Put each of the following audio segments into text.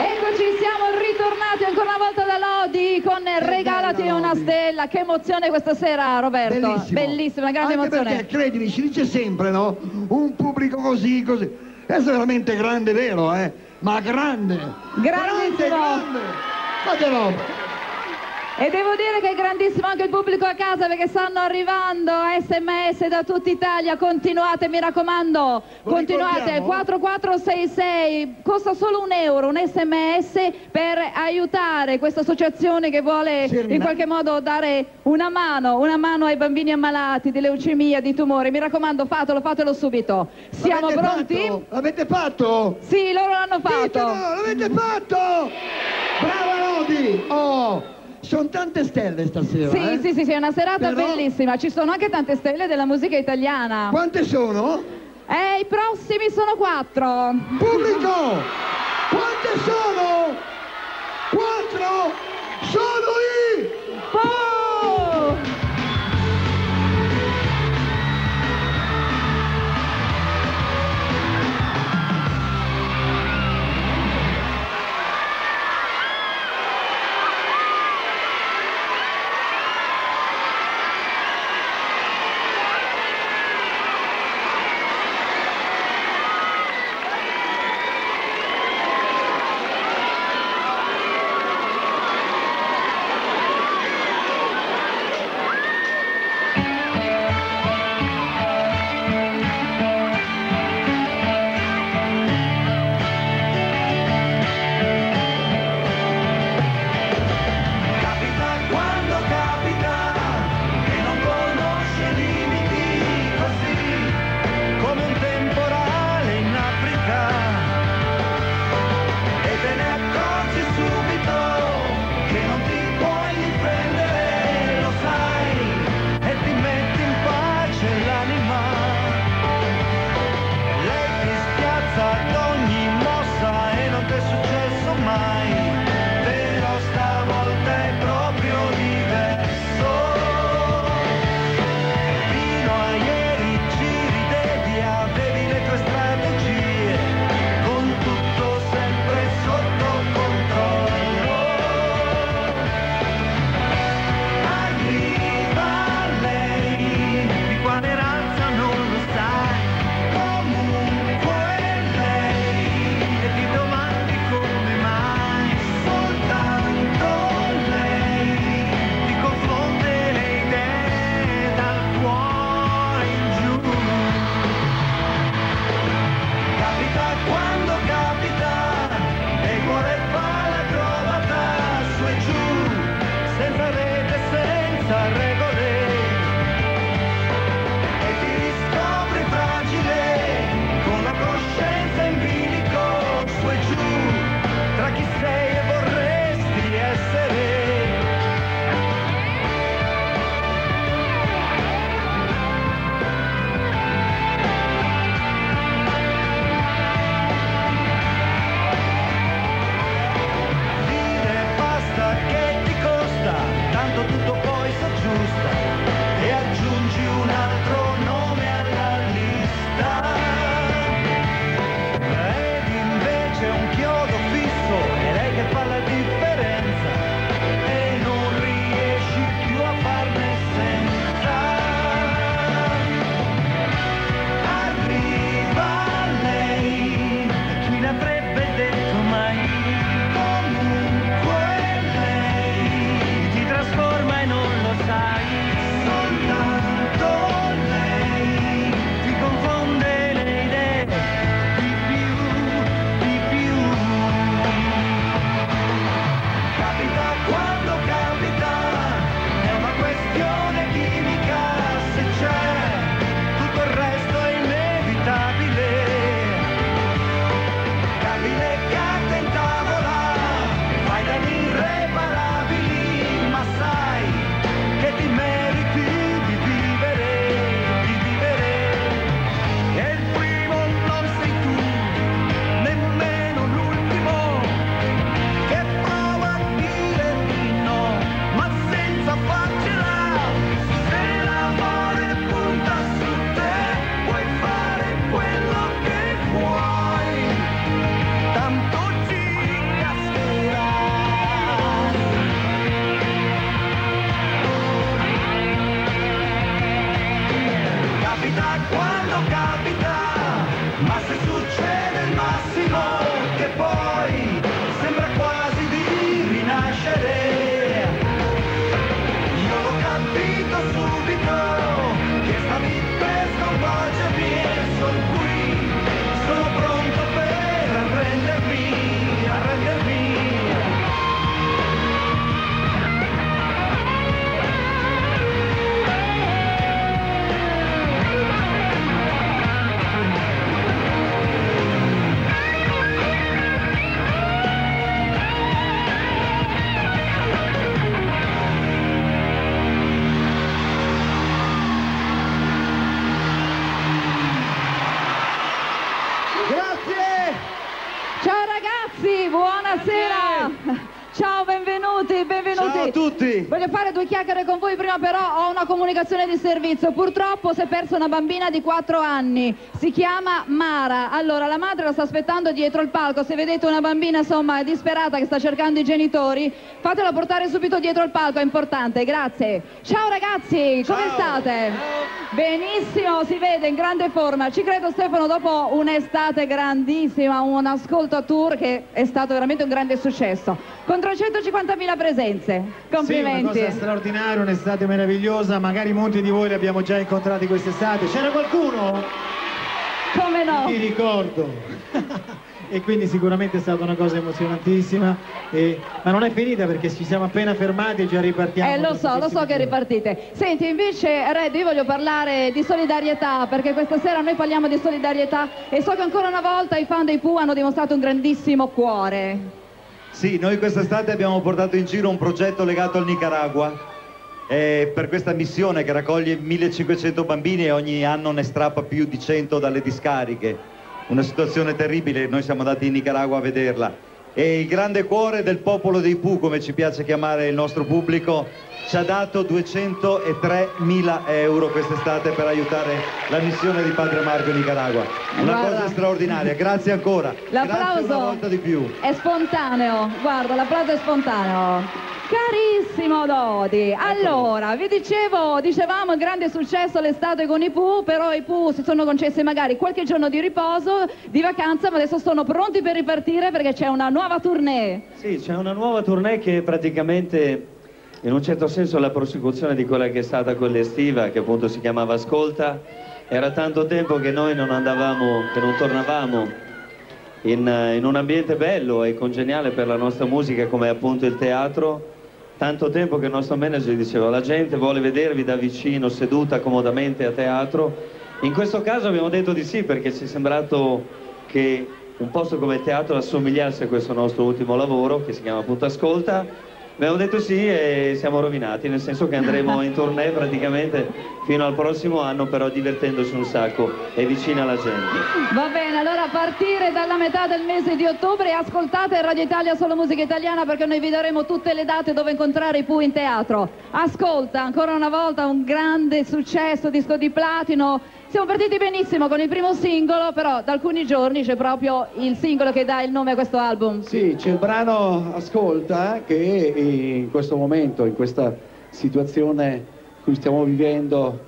Eccoci, siamo ritornati ancora una volta da Lodi con Regalati una stella. Che emozione questa sera, Roberto. Bellissimo. Bellissima, una grande Anche emozione. perché, credimi, si dice sempre, no? Un pubblico così, così. Questo è veramente grande, vero, eh? Ma grande! Grandissimo. Grande, grande! Ma che roba! E devo dire che è grandissimo anche il pubblico a casa perché stanno arrivando sms da tutta Italia. Continuate, mi raccomando, Lo continuate. ricordiamo? 4466 costa solo un euro un sms per aiutare questa associazione che vuole Serena. in qualche modo dare una mano, una mano ai bambini ammalati di leucemia, di tumore. Mi raccomando, fatelo, fatelo subito. Siamo pronti? L'avete fatto? Sì, loro l'hanno fatto. L'avete fatto! Brava Lodi! Oh! Sono tante stelle stasera, Sì, eh? sì, sì, sì, è una serata Però- bellissima. Ci sono anche tante stelle della musica italiana. Quante sono? Eh, i prossimi sono quattro. Pubblico! Quante sono? A tutti. Voglio fare due chiacchiere con voi, prima però ho una comunicazione di servizio. Purtroppo si è persa una bambina di 4 anni, si chiama Mara. Allora, la madre la sta aspettando dietro il palco. Se vedete una bambina, insomma, disperata che sta cercando i genitori, fatela portare subito dietro il palco, è importante, grazie. Ciao ragazzi, come Ciao. state? Benissimo, si vede in grande forma. Ci credo Stefano, dopo un'estate grandissima, un ascolto a tour che è stato veramente un grande successo. Con 350.000 presenze. Complimenti. Sì, una cosa straordinaria, un'estate meravigliosa, magari molti di voi li abbiamo già incontrati quest'estate. C'era qualcuno? Come no? Ti ricordo. e quindi sicuramente è stata una cosa emozionantissima. e- Ma non è finita perché ci siamo appena fermati e già ripartiamo. Eh, lo so, lo so che ripartite. Senti, invece, Red, io voglio parlare di solidarietà, perché questa sera noi parliamo di solidarietà e so che ancora una volta i fan dei Pooh hanno dimostrato un grandissimo cuore. Sì, noi quest'estate abbiamo portato in giro un progetto legato al Nicaragua eh, per questa missione che raccoglie 1500 bambini e ogni anno ne strappa più di 100 dalle discariche. Una situazione terribile, noi siamo andati in Nicaragua a vederla. E il grande cuore del popolo dei Pooh, come ci piace chiamare il nostro pubblico, ci ha dato 203.000 euro quest'estate per aiutare la missione di Padre Marco in Nicaragua. Una Guarda. cosa straordinaria, grazie ancora. Grazie L'applauso una volta di più. è spontaneo, guarda, l'applauso è spontaneo. Carissimo Dodi, allora, vi dicevo, dicevamo grande successo l'estate con i Pooh, però i Pooh si sono concessi magari qualche giorno di riposo, di vacanza, ma adesso sono pronti per ripartire perché c'è una nuova tournée. Sì, c'è una nuova tournée che è praticamente in un certo senso la prosecuzione di quella che è stata quella estiva, che appunto si chiamava Ascolta. Era tanto tempo che noi non andavamo, che non tornavamo in, eh, in un ambiente bello e congeniale per la nostra musica come appunto il teatro. Tanto tempo che il nostro manager diceva la gente vuole vedervi da vicino, seduta comodamente a teatro. In questo caso abbiamo detto di sì perché ci è sembrato che un posto come il teatro assomigliasse a questo nostro ultimo lavoro che si chiama appunto Ascolta. Abbiamo detto sì e siamo rovinati, nel senso che andremo in tournée praticamente fino al prossimo anno, però divertendoci un sacco e vicino alla gente. Va bene, allora a partire dalla metà del mese di ottobre ascoltate Radio Italia Solo Musica Italiana perché noi vi daremo tutte le date dove incontrare i Pooh in teatro. Ascolta, ancora una volta un grande successo, disco di platino. Siamo partiti benissimo con il primo singolo, però da alcuni giorni c'è proprio il singolo che dà il nome a questo album. Sì, c'è il brano Ascolta che in questo momento, in questa situazione cui stiamo vivendo,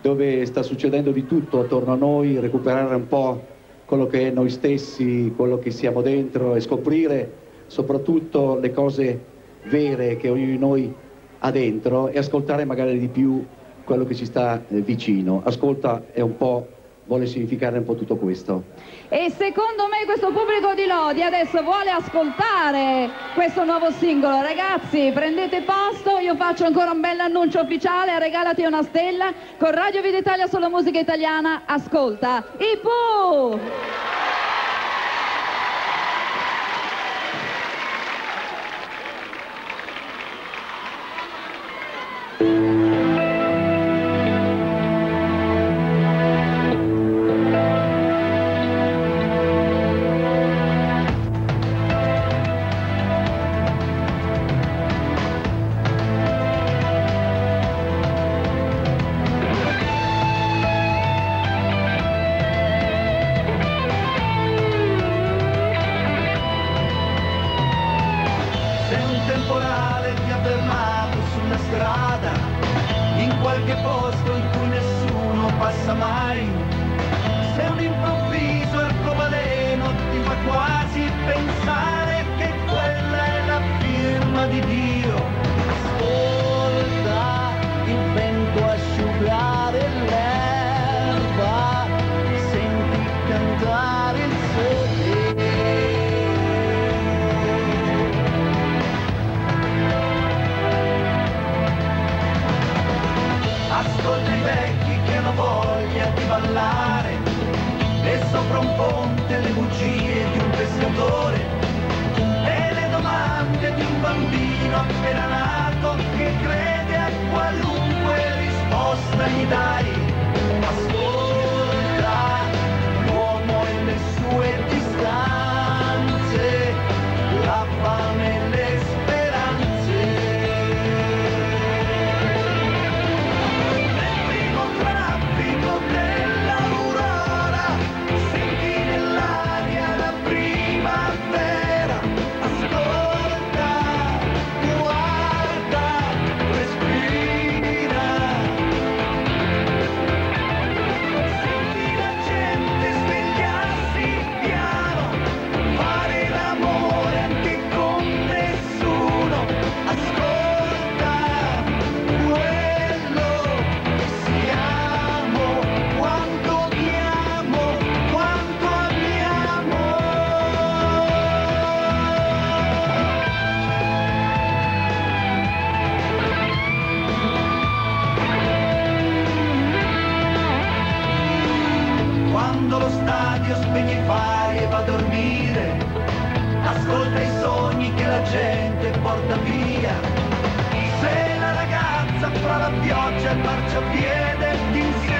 dove sta succedendo di tutto attorno a noi, recuperare un po' quello che è noi stessi, quello che siamo dentro e scoprire soprattutto le cose vere che ognuno di noi ha dentro e ascoltare magari di più quello che ci sta eh, vicino. Ascolta è un po', vuole significare un po' tutto questo. E secondo me questo pubblico di Lodi adesso vuole ascoltare questo nuovo singolo. Ragazzi, prendete posto, io faccio ancora un bel annuncio ufficiale, regalati una stella con Radio Video Italia Solo Musica Italiana. Ascolta, i voglia di ballare e sopra un ponte le bugie di un pescatore e le domande di un bambino appena nato che crede a qualunque risposta gli dai. Ascolta ascolta i sogni che la gente porta via. Se la ragazza fra la pioggia e il marciapiede ti insegue